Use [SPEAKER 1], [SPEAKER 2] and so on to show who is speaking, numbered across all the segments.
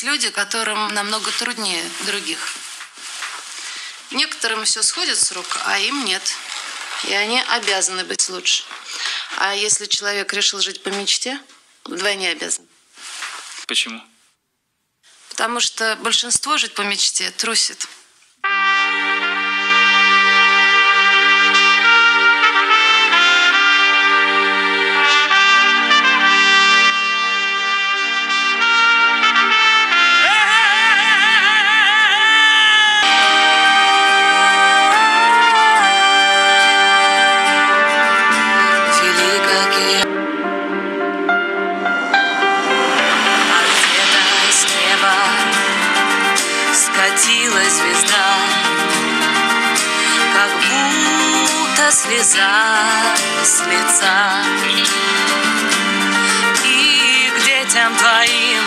[SPEAKER 1] есть люди, которым намного труднее других. Некоторым все сходит с рук, а им нет. И они обязаны быть лучше. А если человек решил жить по мечте, вдвойне обязан.
[SPEAKER 2] Почему?
[SPEAKER 1] Потому что большинство жить по мечте трусит.
[SPEAKER 3] слеза с лица. И к детям твоим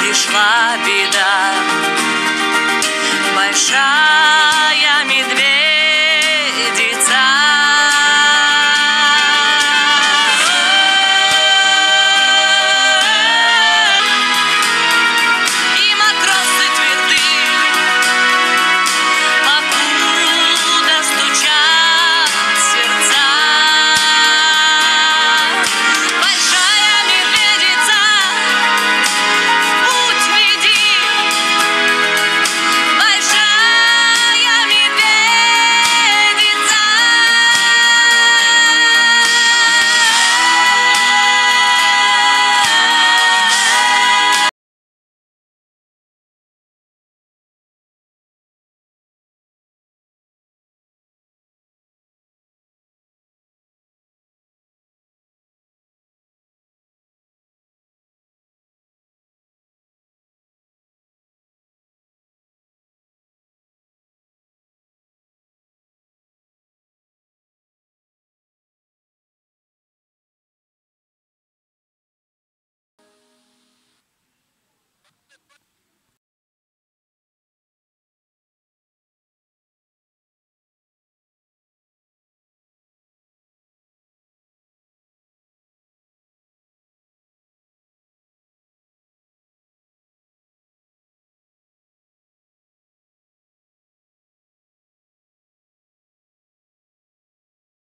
[SPEAKER 3] пришла беда большая.